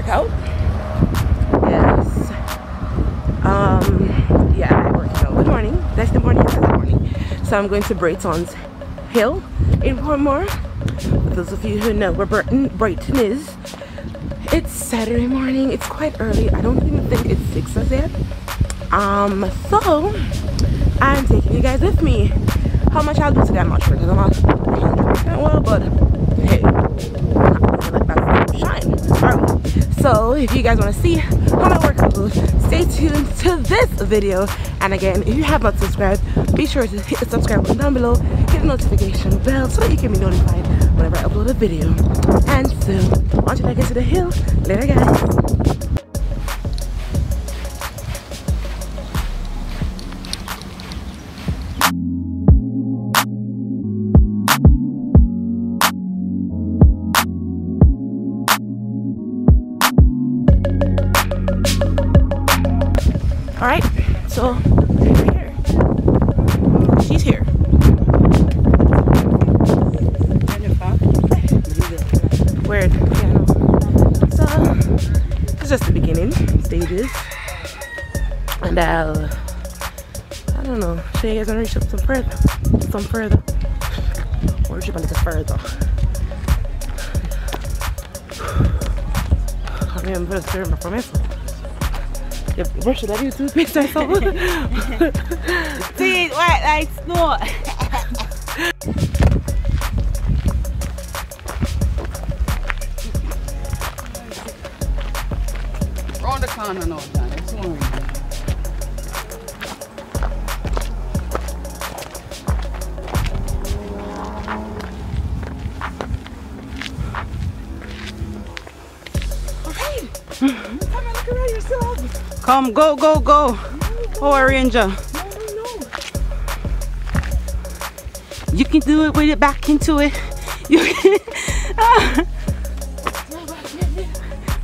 workout. Yes. Um, yeah, I work out. Good morning. That's the morning. That's the morning. So I'm going to Braeton's Hill in Portmore. For those of you who know where Brighton, Brighton is, it's Saturday morning. It's quite early. I don't even think it's six as yet. Um, so I'm taking you guys with me. How much I'll do today, I'm not sure because I'm not 100% well, but so if you guys want to see how my workout goes, stay tuned to this video. And again, if you have not subscribed, be sure to hit the subscribe button down below, hit the notification bell so that you can be notified whenever I upload a video. And so, once you get to the hill, later guys. All right, so here. She's here. Weird. It's just the beginning stages, and I'll. I don't know. Show you guys reach up some further, some further, up a little further. I mean, I'm gonna serve my promise. Yeah, brush it. I need toothpaste or something. See it white like snow. Round the corner now, Dan. It's Come, go, go, go. Oh, Power Ranger. You can do it with it back into it. You can.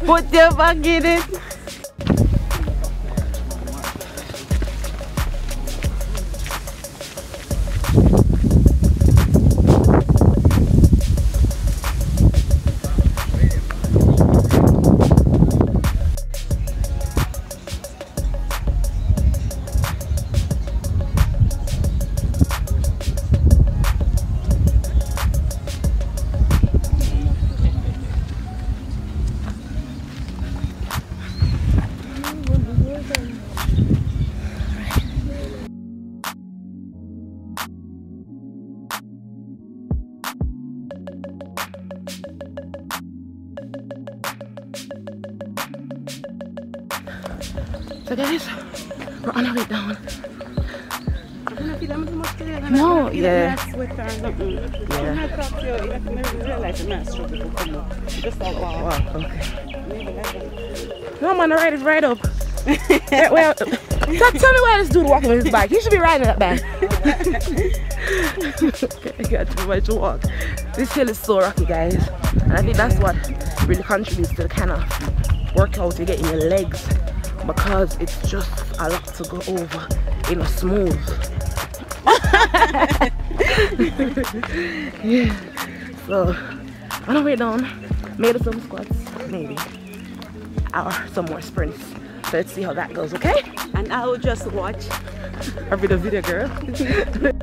Put your back in it. So guys, we're on our way down. No, yeah. Yeah. No man, I ride it right up. Eh, well, tell, tell me why this dude walking with his bike. He should be riding that bike. I got too much to walk. This hill is so rocky, guys. And I think that's what really contributes to the kind of workout you get in your legs because it's just a lot to go over in a smooth. yeah. So on our way down, maybe some squats, maybe, or some more sprints. So let's see how that goes, okay? And I will just watch. I'll be the video girl.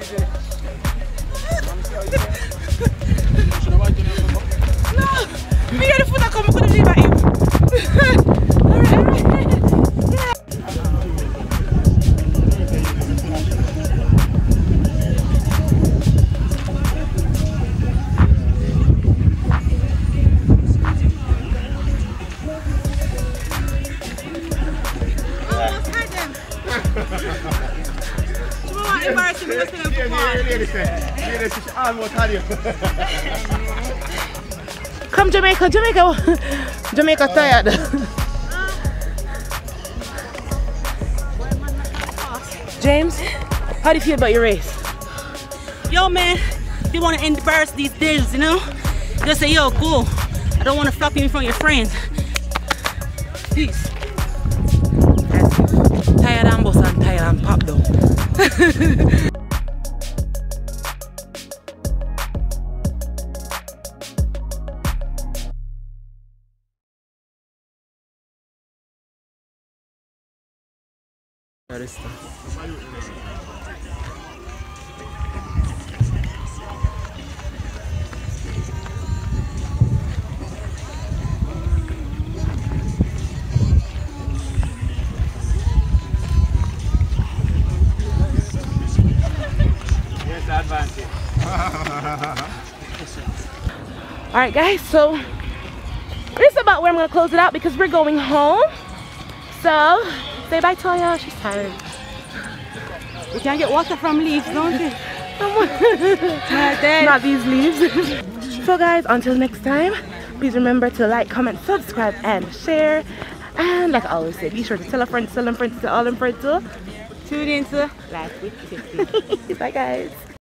Me Come Jamaica, Jamaica. Jamaica tired. James, how do you feel about your race? Yo, man, they want to embarrass these dudes, you know? Just say, yo, cool. I don't want to flop you in front of your friends. Peace. Tired ambos and tired and pop though. All right, guys. So this is about where I'm gonna close it out because we're going home. So say bye, Toya. She's tired. We can get water from leaves, don't we? Not these leaves. so guys, until next time, please remember to like, comment, subscribe, and share. And like I always say, be sure to tell a friend, tell a friend, tell all them friends too. Tune into Life with Tiffany. Bye guys.